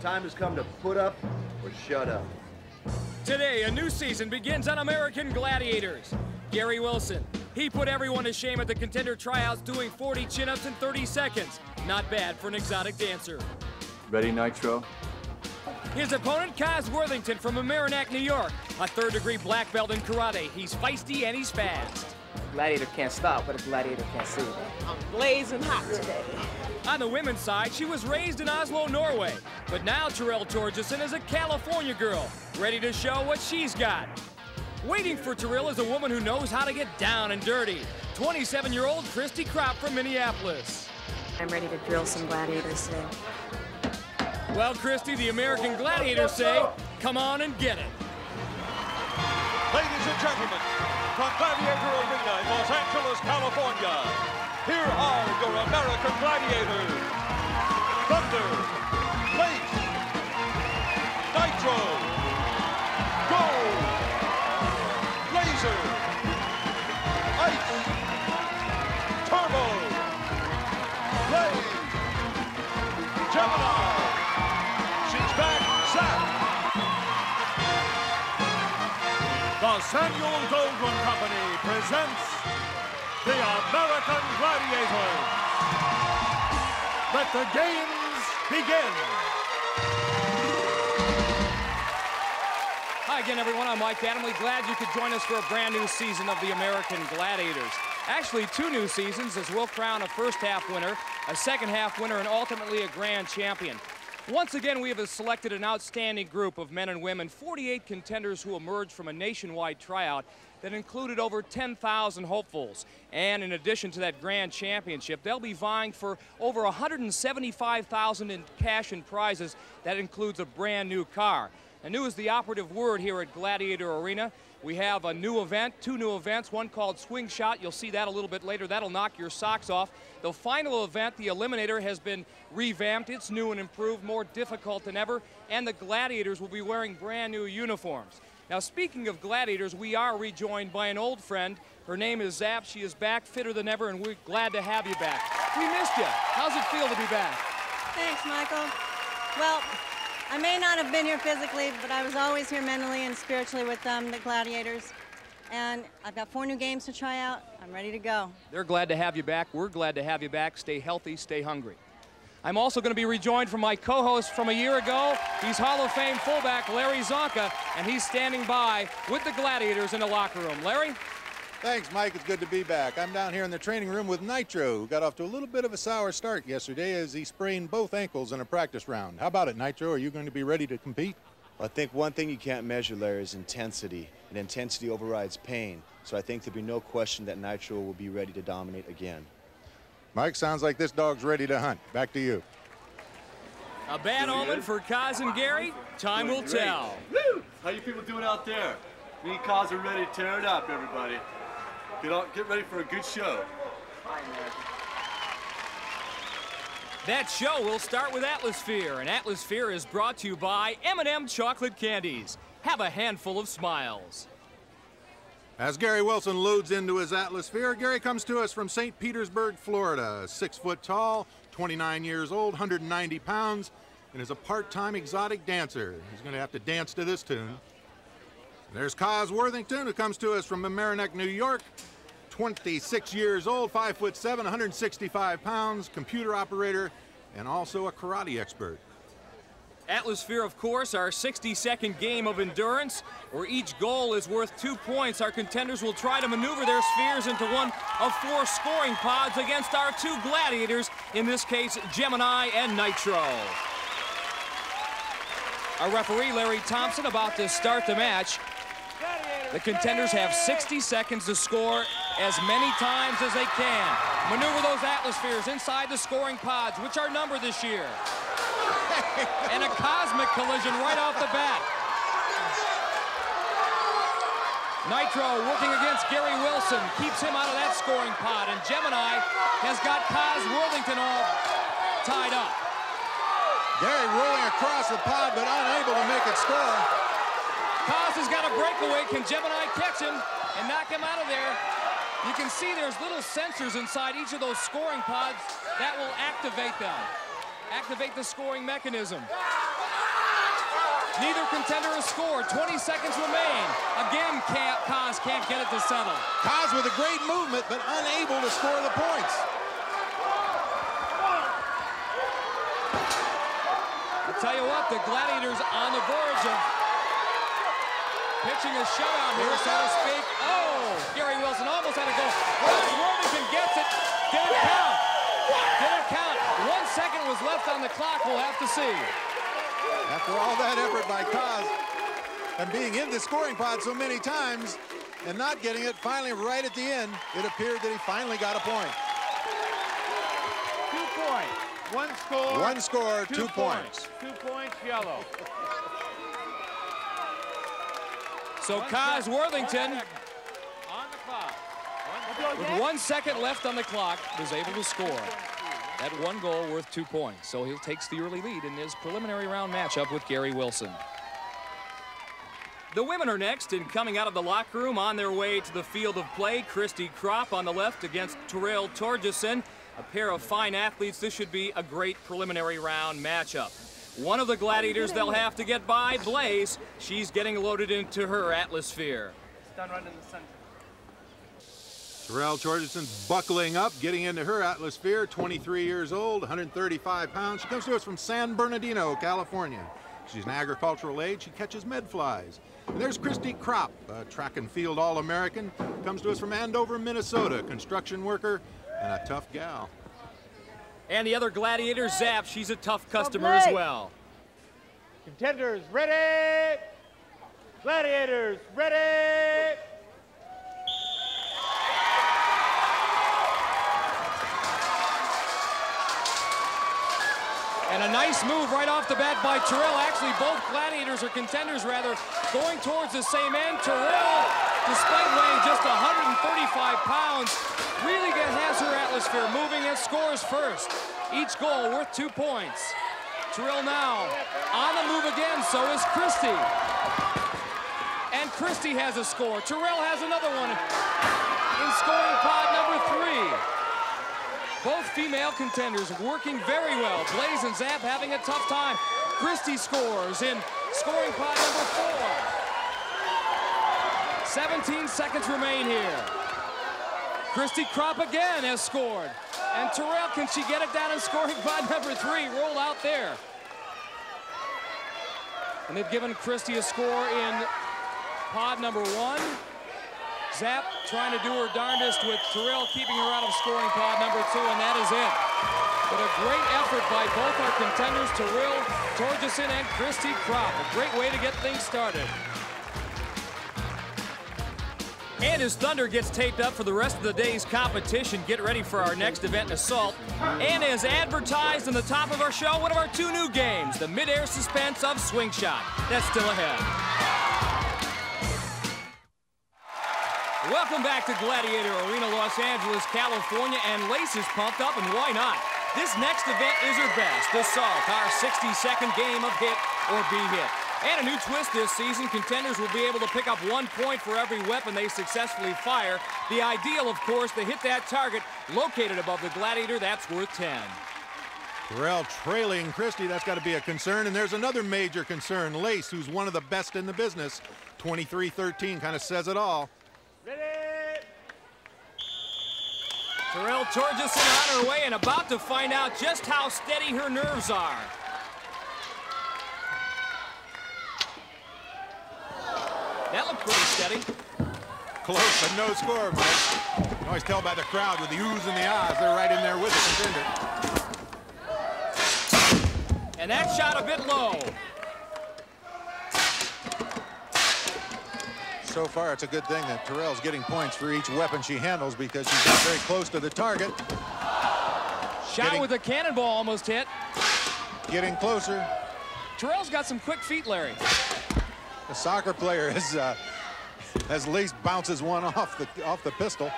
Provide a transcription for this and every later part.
time has come to put up or shut up. Today, a new season begins on American Gladiators. Gary Wilson, he put everyone to shame at the contender tryouts doing 40 chin-ups in 30 seconds. Not bad for an exotic dancer. Ready, Nitro? His opponent, Coz Worthington from Mamaroneck, New York. A third-degree black belt in karate. He's feisty and he's fast. Gladiator can't stop, but a gladiator can't see. I'm blazing hot today. On the women's side, she was raised in Oslo, Norway. But now Terrell Torjesen is a California girl, ready to show what she's got. Waiting for Terrell is a woman who knows how to get down and dirty. 27-year-old Kristi Kropp from Minneapolis. I'm ready to drill some gladiators today. Well, Kristi, the American gladiators say, come on and get it. Ladies and gentlemen, from Gladiator Arena in Los Angeles, California, here are your American gladiators. Thunder, Blaze, Nitro, Gold, Laser, Ice, Turbo, Blaze, Gemini. She's back, Zap. The Samuel Goldwyn Company presents the American Gladiators. Let the games begin. Hi again, everyone. I'm Mike Adamle. Glad you could join us for a brand new season of the American Gladiators. Actually, two new seasons as we'll crown a first half winner, a second half winner, and ultimately a grand champion. Once again, we have selected an outstanding group of men and women, 48 contenders who emerged from a nationwide tryout that included over 10,000 hopefuls. And in addition to that grand championship, they'll be vying for over 175,000 in cash and prizes. That includes a brand new car. And new is the operative word here at Gladiator Arena. We have a new event, two new events, one called Swing Shot. You'll see that a little bit later. That'll knock your socks off. The final event, the Eliminator, has been revamped. It's new and improved, more difficult than ever. And the Gladiators will be wearing brand new uniforms. Now, speaking of Gladiators, we are rejoined by an old friend. Her name is Zap. She is back, fitter than ever, and we're glad to have you back. We missed you. How's it feel to be back? Thanks, Michael. Well, I may not have been here physically, but I was always here mentally and spiritually with um, the Gladiators. And I've got four new games to try out. I'm ready to go. They're glad to have you back. We're glad to have you back. Stay healthy, stay hungry. I'm also going to be rejoined from my co-host from a year ago. He's Hall of Fame fullback Larry Csonka, and he's standing by with the Gladiators in the locker room. Larry? Thanks, Mike. It's good to be back. I'm down here in the training room with Nitro, who got off to a little bit of a sour start yesterday as he sprained both ankles in a practice round. How about it, Nitro? Are you going to be ready to compete? I think one thing you can't measure, Larry, is intensity, and intensity overrides pain. So I think there'll be no question that Nitro will be ready to dominate again. Mike, sounds like this dog's ready to hunt. Back to you. A bad omen for Coz and Gary. Time will tell. Woo! How you people doing out there? Me and Coz are ready to tear it up, everybody. Get, on, get ready for a good show. That show will start with Atlasphere, and Atlasphere is brought to you by M&M Chocolate Candies. Have a handful of smiles. As Gary Wilson loads into his Atlasphere, Gary comes to us from St. Petersburg, Florida. Six foot tall, 29 years old, 190 pounds, and is a part-time exotic dancer. He's going to have to dance to this tune. There's Coz Worthington, who comes to us from Mamaroneck, New York. 26 years old, 5 foot 7, 165 pounds, computer operator, and also a karate expert. Atlasphere, of course, our 60-second game of endurance, where each goal is worth two points. Our contenders will try to maneuver their spheres into one of four scoring pods against our two gladiators, in this case, Gemini and Nitro. Our referee, Larry Thompson, about to start the match. The contenders have 60 seconds to score as many times as they can. Maneuver those Atlaspheres inside the scoring pods, which are numbered this year. And a cosmic collision right off the bat. Nitro working against Gary Wilson, keeps him out of that scoring pod, and Gemini has got Coz Worthington all tied up. Gary rolling across the pod, but unable to make it score. Coz has got a breakaway. Can Gemini catch him and knock him out of there? You can see there's little sensors inside each of those scoring pods that will activate them. Activate the scoring mechanism. Neither contender has scored. 20 seconds remain. Again, can't, Coz can't get it to settle. Coz with a great movement, but unable to score the points. I tell you what, the Gladiators on the verge of pitching a shutout here, so to speak. Oh, Gary Wilson almost had a goal. Coz Worthington gets it. Did it count? Did it count? One second was left on the clock. We'll have to see. After all that effort by Coz and being in the scoring pod so many times and not getting it, finally right at the end, it appeared that he finally got a point. Two points. One score. One score, two, two points. Two points, yellow. So One Coz sec- Worthington, one second. On the clock. One with one second left on the clock, was able to score. That one goal worth two points. So he takes the early lead in his preliminary round matchup with Gary Wilson. The women are next, and coming out of the locker room on their way to the field of play, Kristi Kropp on the left against Terrell Torjesen. A pair of fine athletes. This should be a great preliminary round matchup. One of the gladiators they'll have to get by, Blaze. She's getting loaded into her Atlasphere. Stand right in the center. Terrell Torjesen's buckling up, getting into her Atlasphere, 23 years old, 135 pounds. She comes to us from San Bernardino, California. She's an agricultural aide. She catches medflies. And there's Kristi Kropp, a track and field All-American. Comes to us from Andover, Minnesota, construction worker and a tough gal. And the other gladiator, Zap, she's a tough customer as well. Contenders ready. Gladiators ready. And a nice move right off the bat by Terrell. Actually, both gladiators or contenders, rather, going towards the same end. Terrell, despite weighing just 135 pounds, really has her Atlasphere moving and scores first. Each goal worth two points. Terrell now on the move again, so is Kristi. And Kristi has a score. Terrell has another one in scoring pod number three. Both female contenders working very well. Blaze and Zap having a tough time. Kristi scores in scoring pod number four. 17 seconds remain here. Kristi Kropp again has scored. And Terrell, can she get it down in scoring pod number three? Roll out there. And they've given Kristi a score in pod number one. Zap trying to do her darndest with Terrell keeping her out of scoring pod number two, and that is it. But a great effort by both our contenders, Terrell Torjesen and Kristi Kropp. A great way to get things started. And as Thunder gets taped up for the rest of the day's competition, get ready for our next event Assault. And as advertised in the top of our show, one of our two new games, the mid-air suspense of Swing Shot. That's still ahead. Welcome back to Gladiator Arena, Los Angeles, California, and Lace is pumped up, and why not? This next event is her best, Assault, our 60-second game of hit or be hit. And a new twist this season, contenders will be able to pick up one point for every weapon they successfully fire. The ideal, of course, to hit that target located above the Gladiator, that's worth 10. Terrell trailing Kristi, that's got to be a concern. And there's another major concern, Lace, who's one of the best in the business. 23-13 kind of says it all. Terrell Torjesen on her way and about to find out just how steady her nerves are. That looked pretty steady. Close, but no score, Mike. You can always tell by the crowd with the oohs and the ahs. They're right in there with the contender. And that shot a bit low. So far, it's a good thing that Terrell's getting points for each weapon she handles because she's got very close to the target. Shot Getting- with a cannonball almost hit. Getting closer. Terrell's got some quick feet, Larry. The soccer player is, uh, as Lace bounces one off the off the pistol.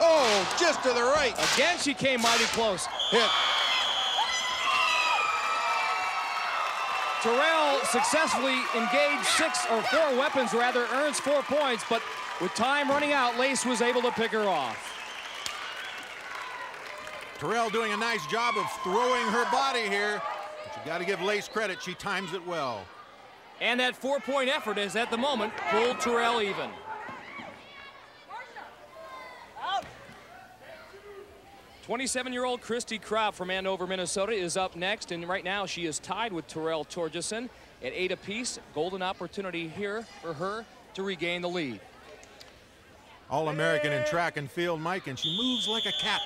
Oh, just to the right. Again, she came mighty close. Hit. Terrell successfully engaged six or four weapons, rather, earns four points, but with time running out, Lace was able to pick her off. Terrell doing a nice job of throwing her body here. But You got to give Lace credit. She times it well. And that four-point effort is at the moment pulled Terrell even. 27-year-old Kristi Kropp from Andover, Minnesota is up next, and right now she is tied with Terrell Torjesen at eight apiece. Golden opportunity here for her to regain the lead. All-American in track and field, Mike, and she moves like a cat.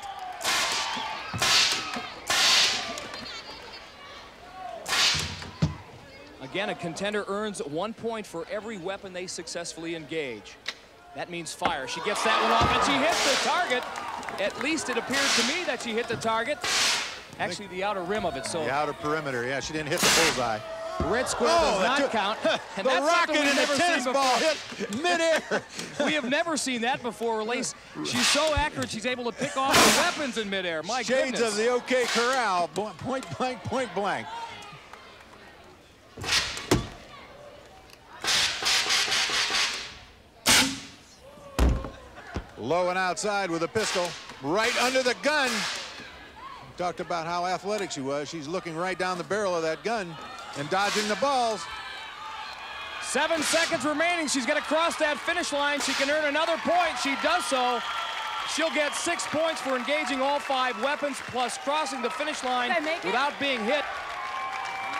Again, a contender earns one point for every weapon they successfully engage. That means fire. She gets that one off, and she hits the target. At least it appears to me that she hit the target. Actually, the outer rim of it. So the outer perimeter. Yeah, she didn't hit the bullseye. Red square oh, does not count. And the rocket and the tennis ball hit midair. we have never seen that before. Lace, she's so accurate, she's able to pick off the weapons in midair. My Shades goodness. of the OK Corral. Point blank, point blank. Low and outside with a pistol, right under the gun. Talked about how athletic she was. She's looking right down the barrel of that gun and dodging the balls. Seven seconds remaining. She's going to cross that finish line. She can earn another point. She does so. She'll get six points for engaging all five weapons, plus crossing the finish line without being hit.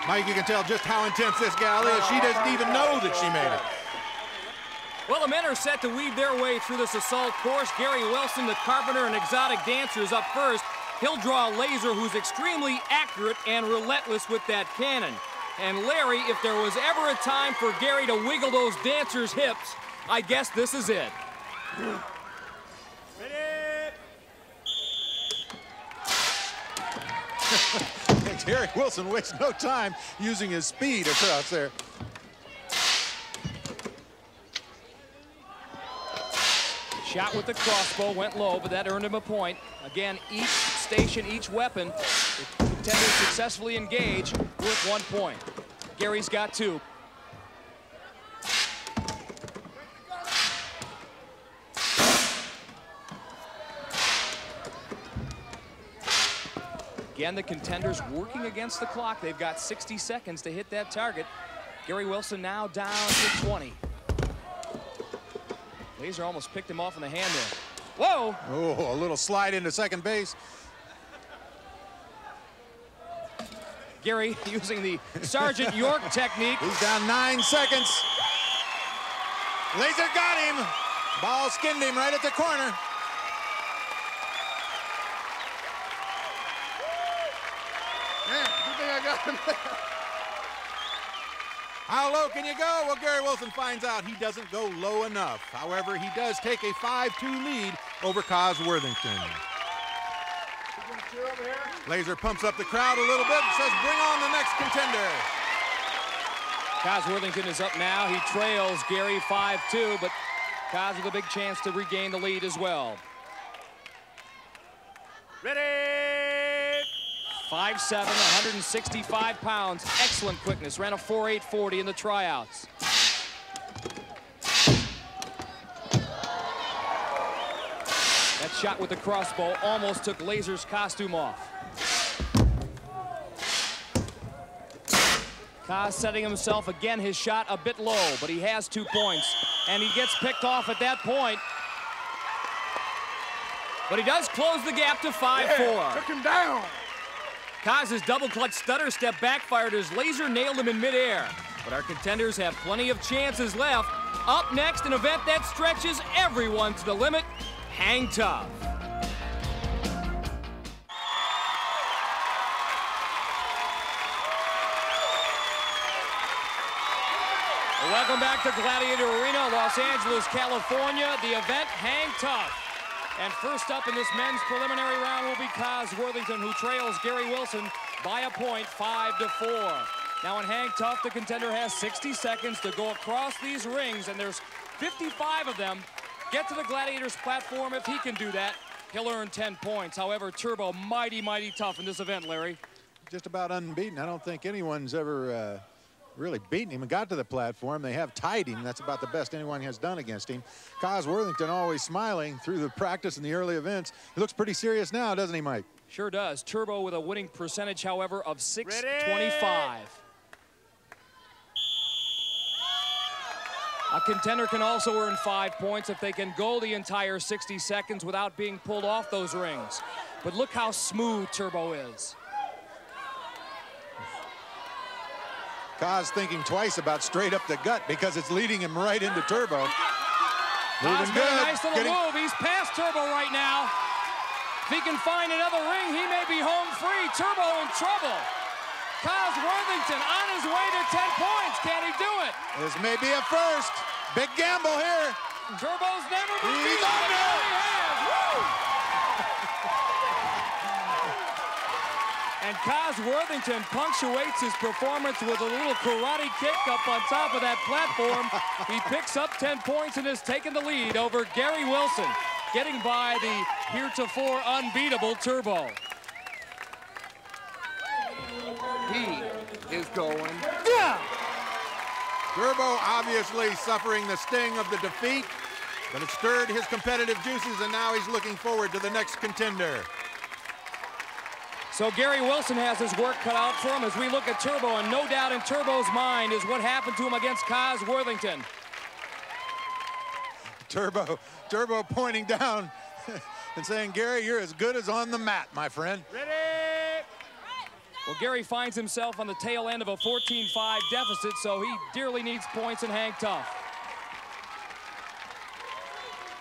Mike, you can tell just how intense this gal is. She doesn't even know that she made it. Well, the men are set to weave their way through this assault course. Gary Wilson, the carpenter and exotic dancer, is up first. He'll draw a laser who's extremely accurate and relentless with that cannon. And Larry, if there was ever a time for Gary to wiggle those dancers' hips, I guess this is it. Ready? Gary Wilson wastes no time using his speed across there. Shot with the crossbow, went low, but that earned him a point. Again, each station, each weapon, the contender successfully engage with one point. Gary's got two. Again, the contenders working against the clock. They've got 60 seconds to hit that target. Gary Wilson now down to 20. Laser almost picked him off in the hand there. Whoa! Oh, a little slide into second base. Gary using the Sergeant York technique. He's down nine seconds. Laser got him. Ball skinned him right at the corner. Man, good thing I got him. How low can you go? Well, Gary Wilson finds out he doesn't go low enough. However, he does take a 5-2 lead over Coz Worthington. Laser pumps up the crowd a little bit and says, bring on the next contender. Coz Worthington is up now. He trails Gary 5-2, but Coz with a big chance to regain the lead as well. Ready! 5'7", 165 pounds. Excellent quickness. Ran a 4.840 in the tryouts. That shot with the crossbow almost took Laser's costume off. Coz setting himself again, his shot a bit low, but he has two points. And he gets picked off at that point. But he does close the gap to 5-4. Yeah, took him down. Coz's double clutch stutter step backfired as Laser nailed him in midair. But our contenders have plenty of chances left. Up next, an event that stretches everyone to the limit, Hang Tough. Welcome back to Gladiator Arena, Los Angeles, California. The event, Hang Tough. And first up in this men's preliminary round will be Coz Worthington, who trails Gary Wilson by a point, five to four. Now in Hang Tough, the contender has 60 seconds to go across these rings, and there's 55 of them. Get to the Gladiators platform. If he can do that, he'll earn 10 points. However, Turbo, mighty, mighty tough in this event, Larry. Just about unbeaten. I don't think anyone's ever uh, really beaten him and got to the platform. They have tied him. That's about the best anyone has done against him. Coz Worthington always smiling through the practice and the early events. He looks pretty serious now, doesn't he, Mike? Sure does. Turbo with a winning percentage, however, of 625. Ready? A contender can also earn five points if they can go the entire 60 seconds without being pulled off those rings. But look how smooth Turbo is. Coz thinking twice about straight up the gut because it's leading him right into Turbo. Moving Coz good. a nice little Getting- move. He's past Turbo right now. If he can find another ring, he may be home free. Turbo in trouble. Coz Worthington on his way to 10 points. Can he do it? This may be a first. Big gamble here. Turbo's never been He's beaten. Coz Worthington punctuates his performance with a little karate kick up on top of that platform. he picks up 10 points and has taken the lead over Gary Wilson, getting by the heretofore unbeatable Turbo. He is going. down. Turbo obviously suffering the sting of the defeat, but it stirred his competitive juices, and now he's looking forward to the next contender. So Gary Wilson has his work cut out for him as we look at Turbo, and no doubt in Turbo's mind is what happened to him against Coz Worthington. Turbo, Turbo pointing down and saying, Gary, you're as good as on the mat, my friend. Ready? Well, Gary finds himself on the tail end of a 14-5 deficit, so he dearly needs points and hang tough.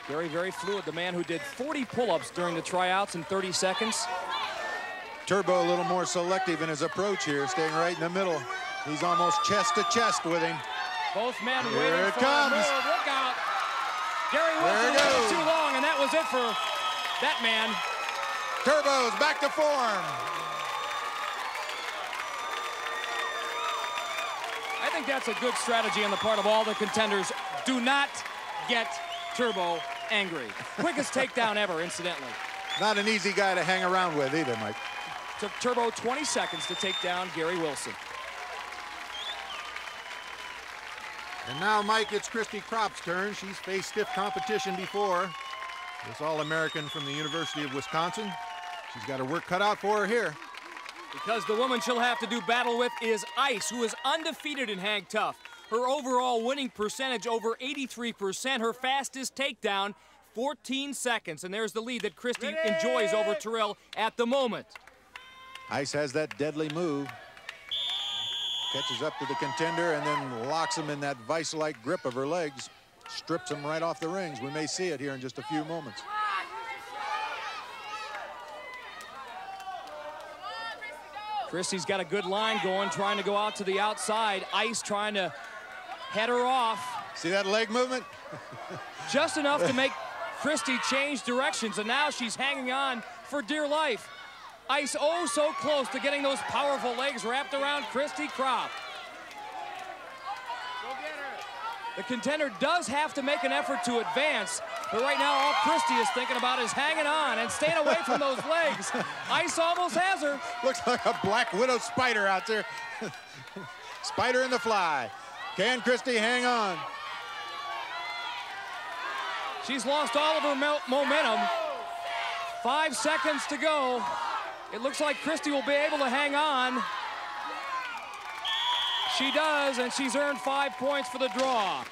Gary very fluid, the man who did 40 pull-ups during the tryouts in 30 seconds. Turbo a little more selective in his approach here, staying right in the middle. He's almost chest to chest with him. Both men Here waiting it for comes. a move. Look out. Gary There Wilson waited too long, and that was it for that man. Turbo's back to form. I think that's a good strategy on the part of all the contenders. Do not get Turbo angry. Quickest takedown ever, incidentally. Not an easy guy to hang around with either, Mike. Took Turbo 20 seconds to take down Gary Wilson. And now, Mike, it's Kristi Kropp's turn. She's faced stiff competition before. This All-American from the University of Wisconsin. She's got her work cut out for her here. Because the woman she'll have to do battle with is Ice, who is undefeated in Hang Tough. Her overall winning percentage over 83%. Her fastest takedown, 14 seconds. And there's the lead that Kristi enjoys over Terrell at the moment. Ice has that deadly move. Catches up to the contender and then locks him in that vice-like grip of her legs. Strips him right off the rings. We may see it here in just a few moments. Kristi's got a good line going, trying to go out to the outside. Ice trying to head her off. See that leg movement? Just enough to make Christy change directions, and now she's hanging on for dear life. Ice oh so close to getting those powerful legs wrapped around Kristi Kropp. The contender does have to make an effort to advance, but right now all Kristi is thinking about is hanging on and staying away from those legs. Ice almost has her. Looks like a black widow spider out there. spider in the fly. Can Kristi hang on? She's lost all of her momentum. Five seconds to go. It looks like Kristi will be able to hang on. She does, and she's earned five points for the draw.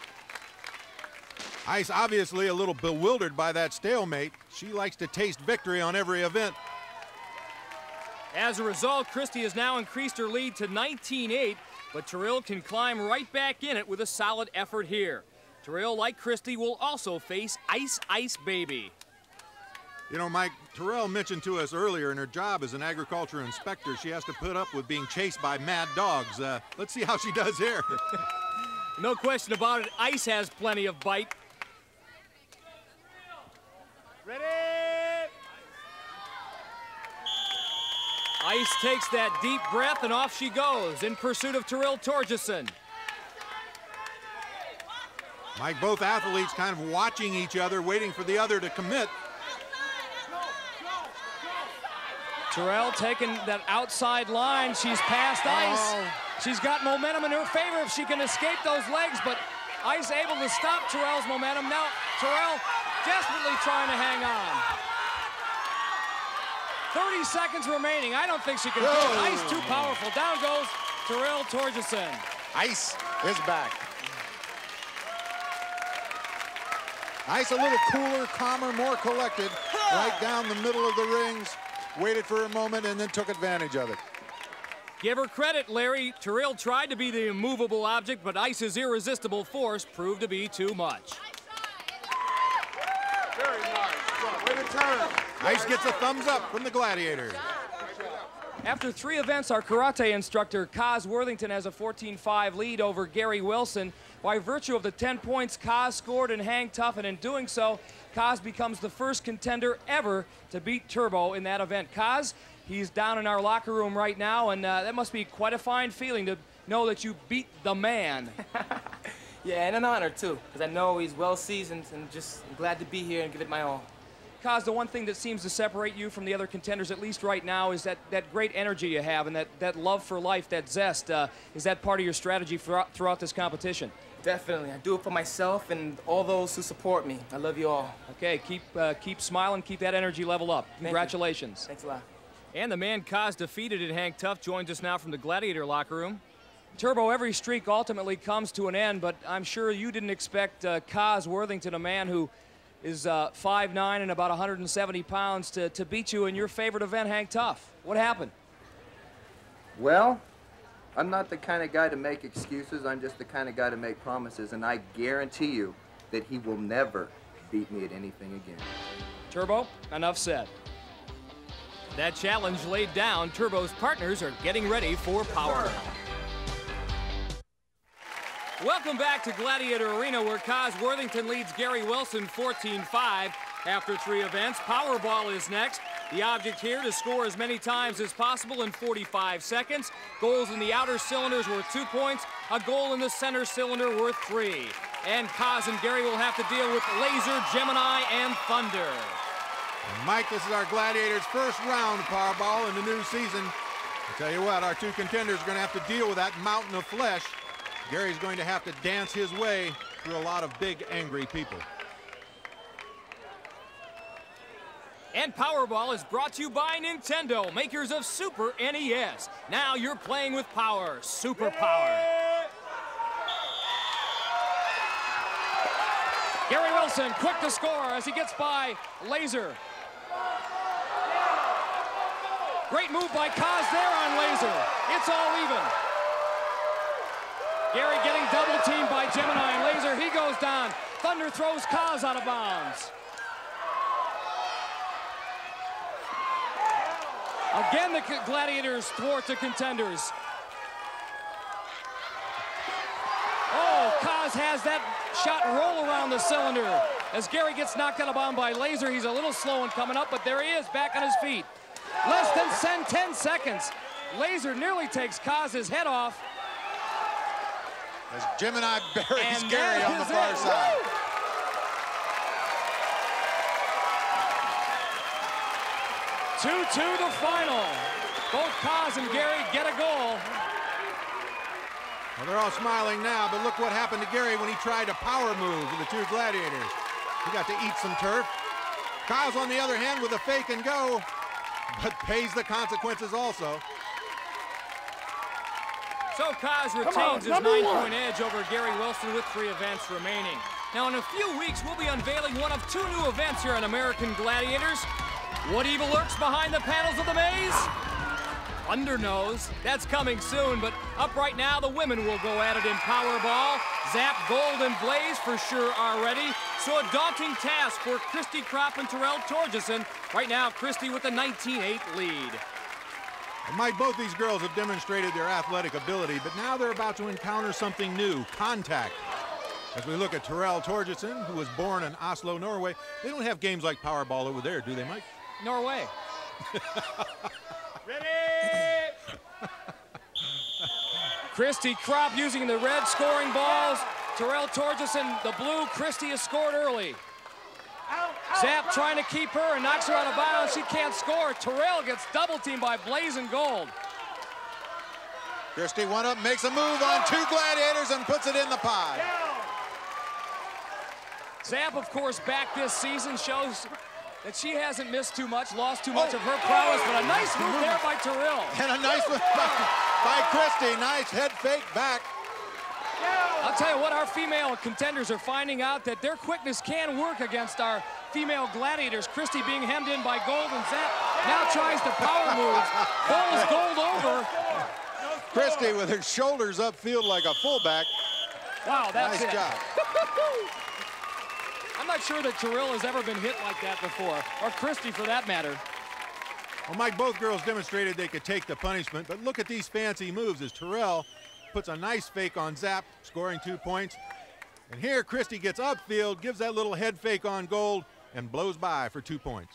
Ice obviously a little bewildered by that stalemate. She likes to taste victory on every event. As a result, Kristi has now increased her lead to 19-8, but Terrell can climb right back in it with a solid effort here. Terrell, like Kristi, will also face Ice Ice Baby. You know, Mike, Terrell mentioned to us earlier in her job as an agriculture inspector, she has to put up with being chased by mad dogs. Uh, let's see how she does here. No question about it, Ice has plenty of bite. Ready? Ice takes that deep breath and off she goes in pursuit of Terrell Torjesen. Mike, both athletes kind of watching each other, waiting for the other to commit. Terrell taking that outside line. She's past oh. Ice. Oh. She's got momentum in her favor if she can escape those legs, but Ice able to stop Terrell's momentum. Now Terrell desperately trying to hang on. 30 seconds remaining. I don't think she can do it. Ice too powerful. Down goes Terrell Torjesen. Ice is back. Ice a little cooler, calmer, more collected, right down the middle of the rings, waited for a moment and then took advantage of it. Give her credit, Larry. Terrell tried to be the immovable object, but Ice's irresistible force proved to be too much. Very nice. Way to turn. Ice gets a thumbs up from the Gladiators. After three events, our karate instructor, Coz Worthington, has a 14-5 lead over Gary Wilson. By virtue of the 10 points Coz scored in Hang Tough, and in doing so, Coz becomes the first contender ever to beat Turbo in that event. Coz, he's down in our locker room right now, and uh, that must be quite a fine feeling to know that you beat the man. Yeah, and an honor too, because I know he's well seasoned and just glad to be here and give it my all. Coz, the one thing that seems to separate you from the other contenders, at least right now, is that, that great energy you have and that, that love for life, that zest. Uh, is that part of your strategy throughout, throughout this competition? Definitely. I do it for myself and all those who support me. I love you all. Okay, keep, uh, keep smiling, keep that energy level up. you. Congratulations. Thanks a lot. And the man Coz defeated in Hang Tough joins us now from the Gladiator locker room. Turbo, every streak ultimately comes to an end, but I'm sure you didn't expect uh, Coz Worthington, a man who is uh, 5'9 and about 170 pounds, to, to beat you in your favorite event, Hang Tough. What happened? Well, I'm not the kind of guy to make excuses. I'm just the kind of guy to make promises, and I guarantee you that he will never beat me at anything again. Turbo, enough said. That challenge laid down, Turbo's partners are getting ready for Power. Welcome back to Gladiator Arena, where Coz Worthington leads Gary Wilson 14-5 after three events. Powerball is next. The object here to score as many times as possible in 45 seconds. Goals in the outer cylinders worth two points. A goal in the center cylinder worth three. And Coz and Gary will have to deal with Laser, Gemini, and Thunder. Mike, this is our Gladiators' first round Powerball in the new season. I tell you what, our two contenders are going to have to deal with that mountain of flesh. Gary's going to have to dance his way through a lot of big, angry people. And Powerball is brought to you by Nintendo, makers of Super NES. Now you're playing with power, super power. Gary Wilson, quick to score as he gets by Laser. Great move by Coz there on Laser. It's all even. Gary getting double teamed by Gemini and Laser. He goes down. Thunder throws Coz out of bounds. Again, the Gladiators thwart the contenders. Oh, Coz has that shot roll around the cylinder. As Gary gets knocked out of bounds by Laser, he's a little slow in coming up, but there he is, back on his feet. Less than 10 seconds. Laser nearly takes Coz's head off. As Gemini buries And Gary on the far it. side. Two-two the final. Both Coz and Gary get a goal. Well, they're all smiling now, but look what happened to Gary when he tried a power move with the two gladiators. He got to eat some turf. Kyle's on the other hand with a fake and go, but pays the consequences also. So Coz retains his nine-point edge over Gary Wilson with three events remaining. Now, in a few weeks, we'll be unveiling one of two new events here on American Gladiators. What evil lurks behind the panels of the maze? Undernose. That's coming soon, but up right now, the women will go at it in Powerball. Zap, Gold, and Blaze for sure are ready. So a daunting task for Kristi Kropp and Terrell Torjesen. Right now, Kristi with a 19-8 lead. Mike, both these girls have demonstrated their athletic ability, but now they're about to encounter something new, contact. As we look at Terrell Torjesen, who was born in Oslo, Norway, they don't have games like Powerball over there, do they, Mike? Norway. Ready! Kristi Kropp using the red scoring balls. Terrell Torjesen, the blue. Kristi has scored early. Zap trying to keep her and knocks her out of bounds. She can't score. Terrell gets double teamed by Blaze and Gold. Kristi one up, makes a move on two gladiators and puts it in the pod. Zap, of course, back this season shows that she hasn't missed too much, lost too much oh. of her prowess, but a nice oh. move there by Terrell. And a nice one by, by Kristi. Nice head fake back. I'll tell you what, our female contenders are finding out that their quickness can work against our female gladiators. Kristi being hemmed in by Gold and Zap now tries the power moves. Bowls Gold over. Kristi with her shoulders upfield like a fullback. Wow, that's nice it. job. I'm not sure that Terrell has ever been hit like that before, or Kristi for that matter. Well, Mike, both girls demonstrated they could take the punishment, but look at these fancy moves as Terrell puts a nice fake on Zap, scoring two points. And here Kristi gets upfield, gives that little head fake on Gold, and blows by for two points.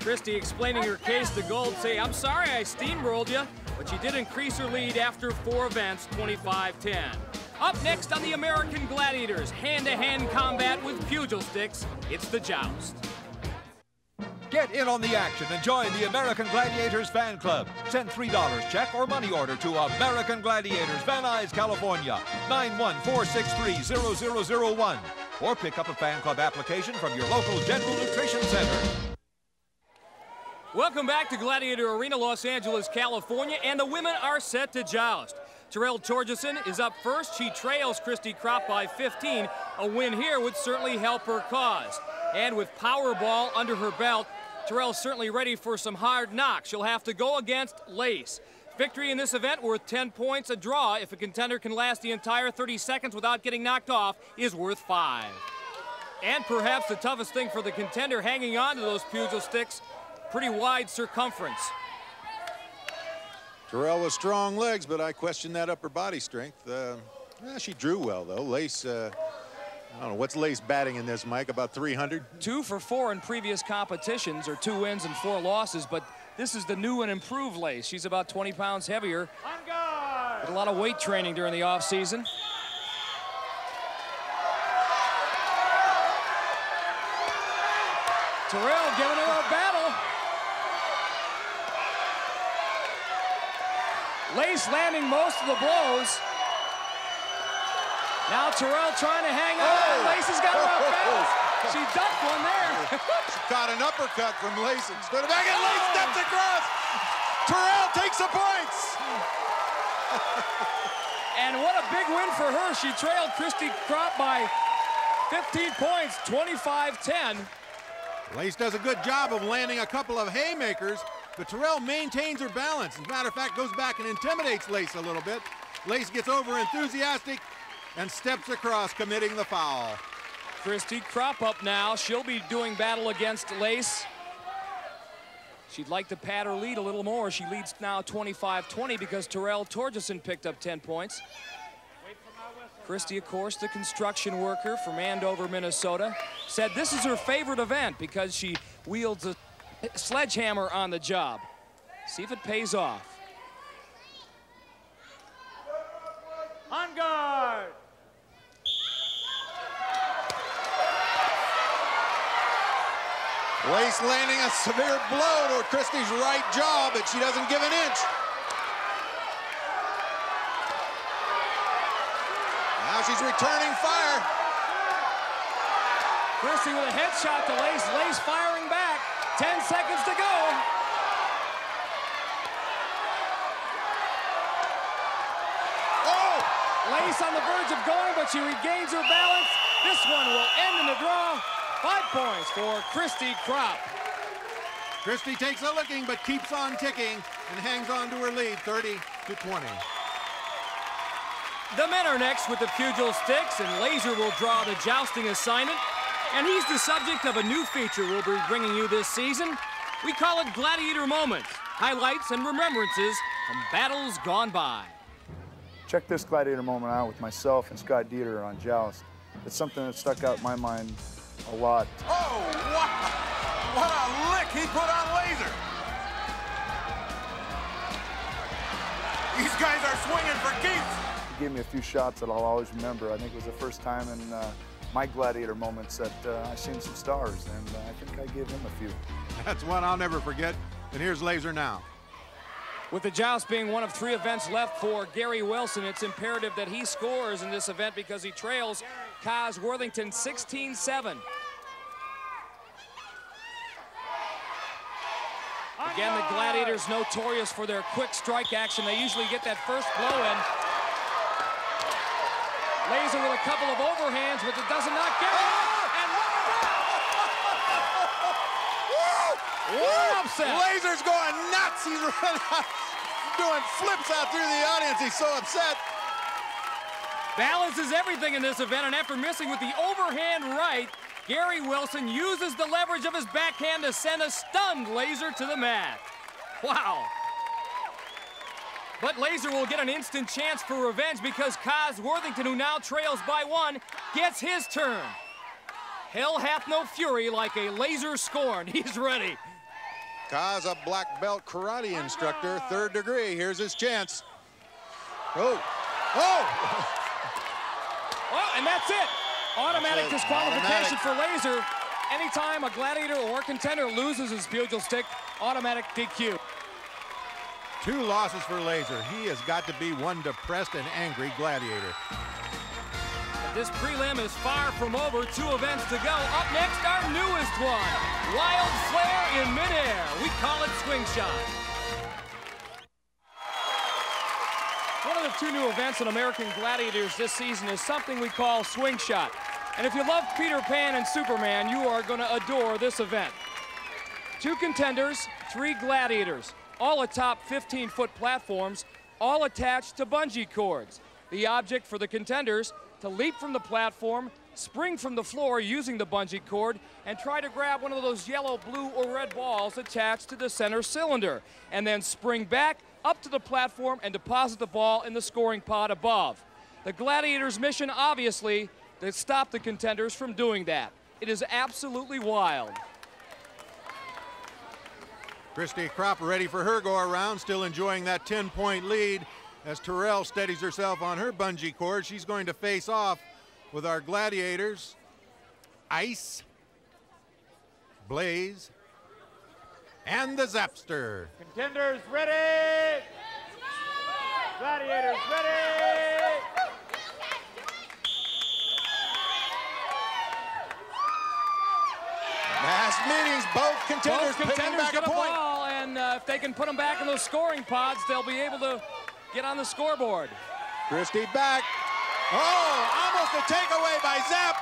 Kristi explaining her case to Gold, say, I'm sorry I steamrolled you, but she did increase her lead after four events, 25-10. Up next on the American Gladiators, hand-to-hand combat with pugil sticks, it's the Joust. Get in on the action and join the American Gladiators Fan Club. Send $3 check or money order to American Gladiators, Van Nuys, California, 914630001. Or pick up a fan club application from your local General Nutrition Center. Welcome back to Gladiator Arena, Los Angeles, California, and the women are set to joust. Terrell Torjesen is up first. She trails Kristi Kropp by 15. A win here would certainly help her cause. And with Powerball under her belt, Terrell's certainly ready for some hard knocks. She'll have to go against Lace. Victory in this event worth 10 points. A draw, if a contender can last the entire 30 seconds without getting knocked off, is worth five. And perhaps the toughest thing for the contender hanging on to those pugil sticks, pretty wide circumference. Terrell with strong legs, but I question that upper body strength. Uh, she drew well, though. Lace uh, I don't know, what's Lace batting in this, Mike? About 300? Two for four in previous competitions, or two wins and four losses, but this is the new and improved Lace. She's about 20 pounds heavier. Did a lot of weight training during the offseason. Terrell giving her a battle. Landing most of the blows. Now Terrell trying to hang on. Oh. Lacey's got her off balance. She ducked one there. she caught an uppercut from Lacey. Stood back and Lace steps across. Terrell takes the points. and what a big win for her. She trailed Kristi Kropp by 15 points, 25-10. Lace does a good job of landing a couple of haymakers, but Terrell maintains her balance. As a matter of fact, goes back and intimidates Lace a little bit. Lace gets over enthusiastic, and steps across, committing the foul. Kristi Kropp up now. She'll be doing battle against Lace. She'd like to pad her lead a little more. She leads now 25-20 because Terrell Torjesen picked up 10 points. Kristi, of course, the construction worker from Andover, Minnesota, said this is her favorite event because she wields a sledgehammer on the job. See if it pays off. On guard! Lace landing a severe blow to Kristi's right jaw, but she doesn't give an inch. Now she's returning fire. Kristi with a headshot to Lace. Lace firing back. 10 seconds to go. Oh! Lace on the verge of going, but she regains her balance. This one will end in the draw. Five points for Kristi Kropp. Kristi takes a licking but keeps on ticking and hangs on to her lead 30 to 20. The men are next with the pugil sticks and Laser will draw the jousting assignment. And he's the subject of a new feature we'll be bringing you this season. We call it Gladiator Moments, highlights and remembrances from battles gone by. Check this Gladiator moment out with myself and Scott Dieter on Joust. It's something that stuck out in my mind a lot. Oh, wow! What a lick he put on Laser! These guys are swinging for keeps! He gave me a few shots that I'll always remember. I think it was the first time in uh, my gladiator moments that uh, I've seen some stars, and uh, I think I gave him a few. That's one I'll never forget. And here's Laser now. With the joust being one of three events left for Gary Wilson, it's imperative that he scores in this event because he trails Coz Worthington 16-7. Again, the Gladiators notorious for their quick strike action. They usually get that first blow in. Laser with a couple of overhands, but it doesn't not get it. Ah! And What upset! Laser's going nuts. He's doing flips out through the audience. He's so upset. Balance is everything in this event, and after missing with the overhand right, Gary Wilson uses the leverage of his backhand to send a stunned Laser to the mat. Wow. But Laser will get an instant chance for revenge because Coz Worthington, who now trails by one, gets his turn. Hell hath no fury like a laser scorned. He's ready. Coz, a black belt karate instructor, third degree. Here's his chance. Oh, oh! Oh, and that's it. Automatic That's disqualification Automatic. for Laser. Anytime a gladiator or contender loses his pugil stick, automatic DQ. Two losses for Laser. He has got to be one depressed and angry gladiator. This prelim is far from over. Two events to go. Up next, our newest one. Wild flare in midair. We call it swing shot. One of the two new events in American Gladiators this season is something we call swing shot. And if you love Peter Pan and Superman, you are going to adore this event. Two contenders, three gladiators, all atop 15-foot platforms, all attached to bungee cords. The object for the contenders to leap from the platform, spring from the floor using the bungee cord, and try to grab one of those yellow, blue, or red balls attached to the center cylinder, and then spring back up to the platform and deposit the ball in the scoring pod above. The gladiators' mission, obviously, to stop the contenders from doing that. It is absolutely wild. Kristi Kropp ready for her go around, still enjoying that 10 point lead. As Terrell steadies herself on her bungee cord, she's going to face off with our gladiators Ice, Blaze, and the Zapster. Contenders ready. Gladiators ready. Mass meetings, both contenders, Both contenders back get a point. ball, and uh, if they can put them back in those scoring pods, they'll be able to get on the scoreboard. Kristi back. Oh, almost a takeaway by Zap.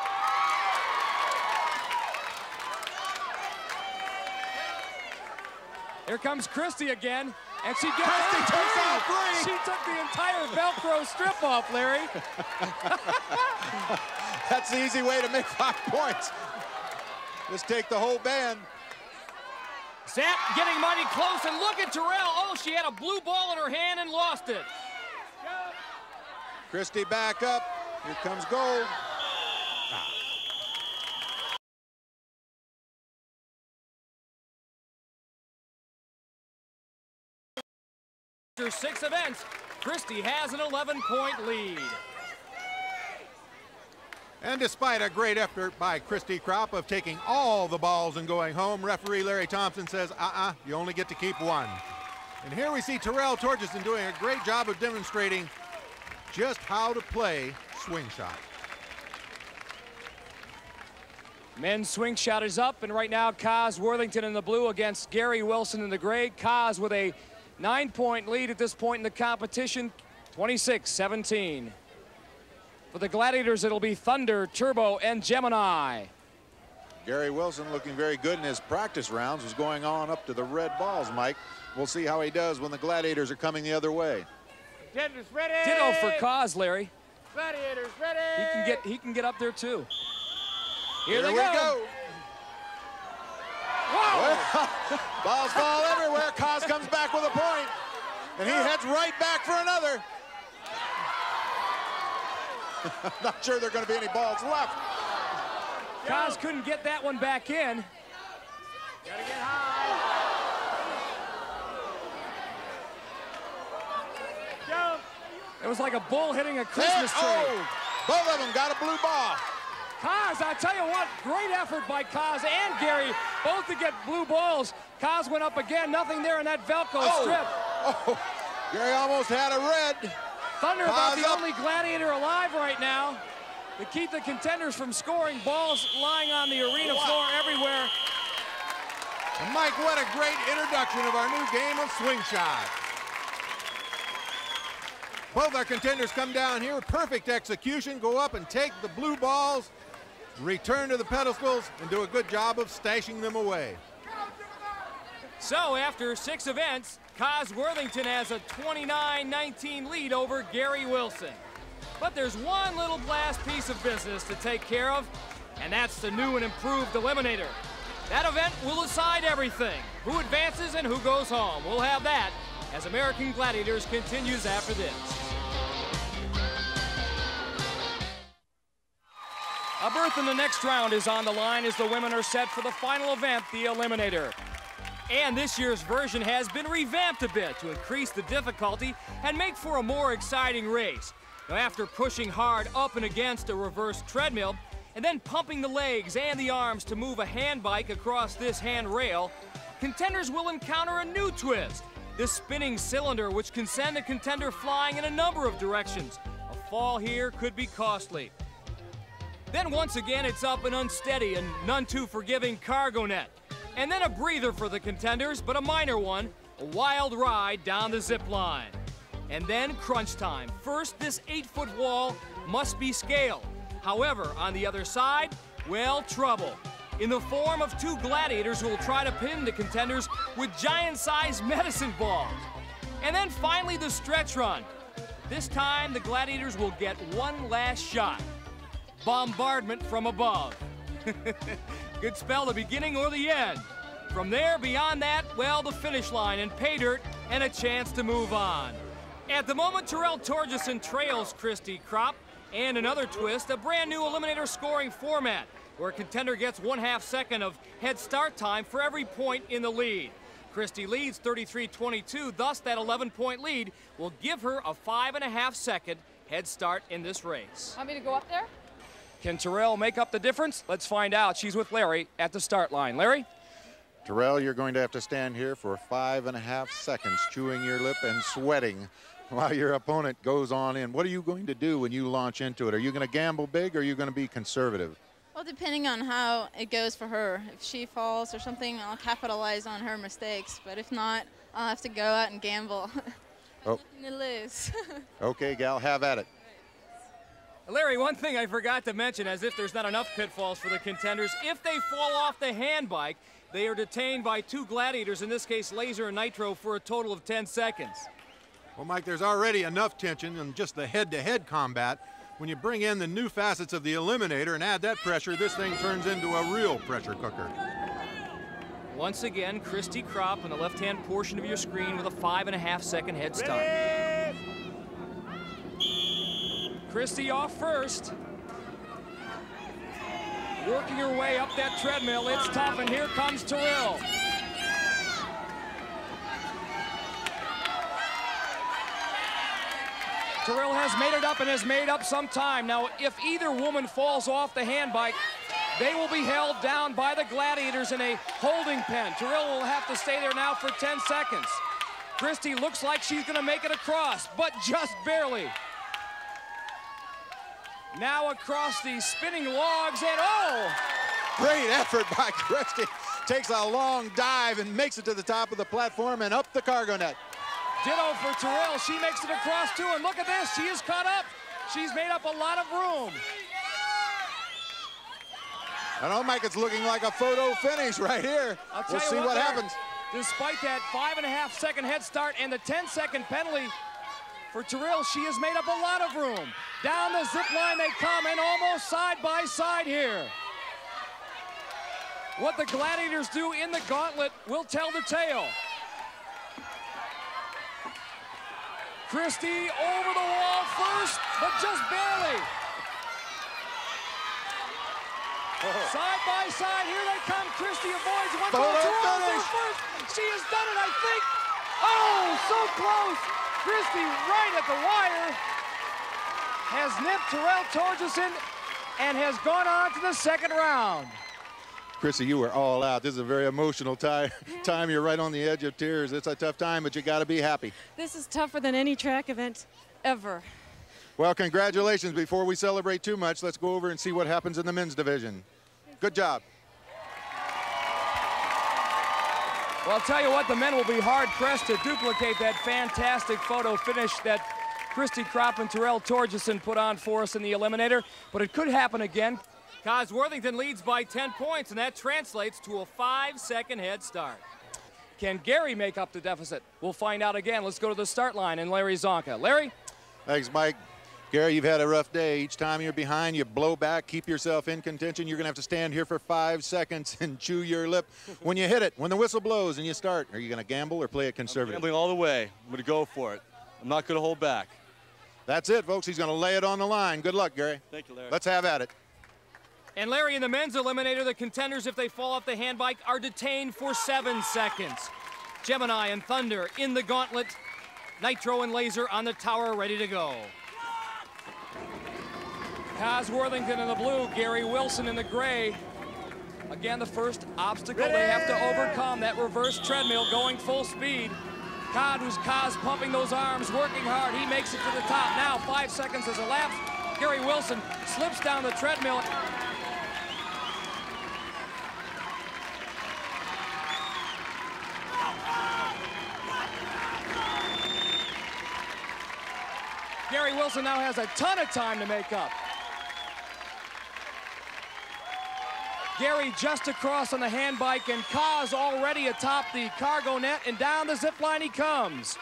Here comes Kristi again, and she gets Kristi her takes out three. She took the entire Velcro strip off, Larry. That's the easy way to make five points. Just take the whole band. Zap getting mighty close, and look at Terrell. Oh, she had a blue ball in her hand and lost it. Kristi back up. Here comes Gold. After six events, Kristi has an 11-point lead. And despite a great effort by Kristi Kropp of taking all the balls and going home, referee Larry Thompson says, uh-uh, you only get to keep one. And here we see Terrell Torjesen doing a great job of demonstrating just how to play swing shot. Men's swing shot is up, and right now Coz Worthington in the blue against Gary Wilson in the gray. Coz with a nine-point lead at this point in the competition, 26-17. For the Gladiators, it'll be Thunder, Turbo, and Gemini. Gary Wilson looking very good in his practice rounds was going on up to the red balls, Mike. We'll see how he does when the Gladiators are coming the other way. Contenders ready. Ditto for Coz, Larry. Gladiators ready. He can get he can get up there too. Here, Here they we go. go. Whoa! Balls fall everywhere. Coz comes back with a point, and he heads right back for another. Not sure there are going to be any balls left. Coz couldn't get that one back in. Gotta get high. Jump. It was like a bull hitting a Christmas tree. Oh, both of them got a blue ball. Coz, I tell you what, great effort by Coz and Gary, both to get blue balls. Coz went up again, nothing there in that Velcro Oh. strip. Oh, Gary almost had a red. Thunder about the up. only gladiator alive right now. to keep the contenders from scoring. Balls lying on the arena floor everywhere. And Mike, what a great introduction of our new game of swing shot. Both our contenders come down here, perfect execution, go up and take the blue balls, return to the pedestals, and do a good job of stashing them away. So after six events, Coz Worthington has a 29-19 lead over Gary Wilson. But there's one little last piece of business to take care of, and that's the new and improved Eliminator. That event will decide everything. Who advances and who goes home. We'll have that as American Gladiators continues after this. A berth in the next round is on the line as the women are set for the final event, the Eliminator. And this year's version has been revamped a bit to increase the difficulty and make for a more exciting race. Now, after pushing hard up and against a reverse treadmill, and then pumping the legs and the arms to move a hand bike across this handrail, contenders will encounter a new twist. This spinning cylinder, which can send a contender flying in a number of directions. A fall here could be costly. Then once again, it's up and unsteady and none too forgiving cargo net. And then a breather for the contenders, but a minor one, a wild ride down the zip line. And then crunch time. First, this eight foot wall must be scaled. However, on the other side, well, trouble. In the form of two gladiators who will try to pin the contenders with giant sized medicine balls. And then finally, the stretch run. This time, the gladiators will get one last shot bombardment from above. Could spell the beginning or the end. From there, beyond that, well, the finish line and pay dirt and a chance to move on. At the moment, Terrell Torjesen trails Kristi Kropp. And another twist, a brand new Eliminator scoring format, where a contender gets one half second of head start time for every point in the lead. Kristi leads 33-22, thus that 11-point lead will give her a five and a half second head start in this race. Want me to go up there? Can Terrell make up the difference? Let's find out. She's with Larry at the start line. Larry? Terrell, you're going to have to stand here for five and a half seconds, chewing your lip and sweating while your opponent goes on in. What are you going to do when you launch into it? Are you going to gamble big or are you going to be conservative? Well, depending on how it goes for her. If she falls or something, I'll capitalize on her mistakes. But if not, I'll have to go out and gamble. oh. Nothing to lose. okay, gal, have at it. Larry, one thing I forgot to mention, as if there's not enough pitfalls for the contenders, if they fall off the hand bike, they are detained by two gladiators, in this case Laser and Nitro, for a total of 10 seconds. Well, Mike, there's already enough tension in just the head-to-head -head combat. When you bring in the new facets of the Eliminator and add that pressure, this thing turns into a real pressure cooker. Once again, Kristi Kropp on the left-hand portion of your screen with a five and a half second head start. Ready? Kristi off first. Working her way up that treadmill. It's tough, and here comes Terrell. Terrell has made it up and has made up some time. Now, if either woman falls off the hand bike, they will be held down by the gladiators in a holding pen. Terrell will have to stay there now for 10 seconds. Kristi looks like she's gonna make it across, but just barely. Now across these spinning logs, and oh! Great effort by Kristi. Takes a long dive and makes it to the top of the platform and up the cargo net. Ditto for Terrell. She makes it across too, and look at this. She is caught up. She's made up a lot of room. I know, Mike, it's looking like a photo finish right here. we'll see what, what happens. Despite that five and a half second head start and the 10 second penalty for Terrell, she has made up a lot of room. Down the zip line they come and almost side by side here. What the Gladiators do in the gauntlet will tell the tale. Kristi over the wall first, but just barely. Side by side, here they come. Kristi avoids one two finish. first. She has done it, I think. Oh, so close. Kristi right at the wire has nipped Terrell Torjesen and has gone on to the second round. Chrissy, you were all out. This is a very emotional time. time. You're right on the edge of tears. It's a tough time, but you got to be happy. This is tougher than any track event ever. Well, congratulations. Before we celebrate too much, let's go over and see what happens in the men's division. Good job. Well, I'll tell you what, the men will be hard-pressed to duplicate that fantastic photo finish that Kristi Kropp and Terrell Torjesen put on for us in the Eliminator, but it could happen again. Coz Worthington leads by 10 points, and that translates to a five-second head start. Can Gary make up the deficit? We'll find out again. Let's go to the start line and Larry Csonka. Larry? Thanks, Mike. Gary, you've had a rough day. Each time you're behind, you blow back, keep yourself in contention. You're going to have to stand here for five seconds and chew your lip. When you hit it, when the whistle blows and you start, are you going to gamble or play it conservative? Gambling all the way. I'm going to go for it. I'm not going to hold back. That's it, folks. He's going to lay it on the line. Good luck, Gary. Thank you, Larry. Let's have at it. And Larry, in the men's eliminator, the contenders, if they fall off the handbike, are detained for seven seconds. Gemini and Thunder in the gauntlet. Nitro and Laser on the tower, ready to go. Coz Worthington in the blue, Gary Wilson in the gray. Again, the first obstacle they have to overcome, that reverse treadmill going full speed. Cod, who's Coz pumping those arms, working hard. He makes it to the top. Now, five seconds has elapsed. Gary Wilson slips down the treadmill. Gary Wilson now has a ton of time to make up. Gary just across on the hand bike and Coz already atop the cargo net and down the zip line he comes.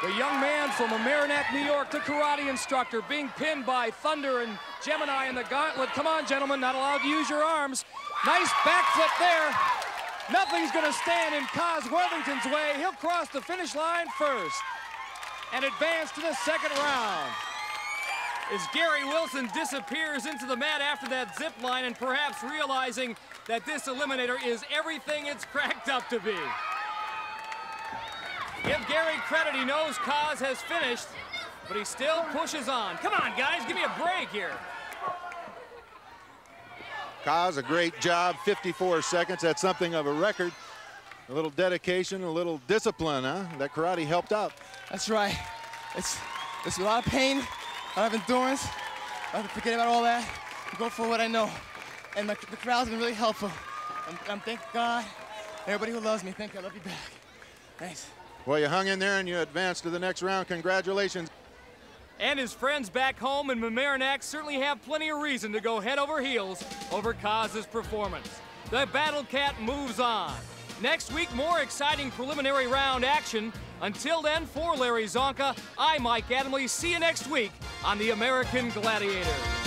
The young man from Mamaroneck, New York, the karate instructor, being pinned by Thunder and Gemini in the gauntlet. Come on, gentlemen, not allowed to use your arms. Nice backflip there. Nothing's gonna stand in Coz Worthington's way. He'll cross the finish line first and advance to the second round. As Gary Wilson disappears into the mat after that zip line and perhaps realizing that this eliminator is everything it's cracked up to be. Give Gary credit, he knows Coz has finished, but he still pushes on. Come on, guys, give me a break here. Coz, a great job, 54 seconds. That's something of a record. A little dedication, a little discipline, huh? That karate helped out. That's right. It's, it's a lot of pain, a lot of endurance. I have to forget about all that and go for what I know. And the, the crowd's been really helpful. I'm, I'm thank God, everybody who loves me, thank you, I love you back. Thanks. Well, you hung in there and you advanced to the next round. Congratulations. And his friends back home in Mamaroneck certainly have plenty of reason to go head over heels over Coz's performance. The Battle Cat moves on. Next week, more exciting preliminary round action. Until then, for Larry Csonka, I'm Mike Adamle. See you next week on the American Gladiator.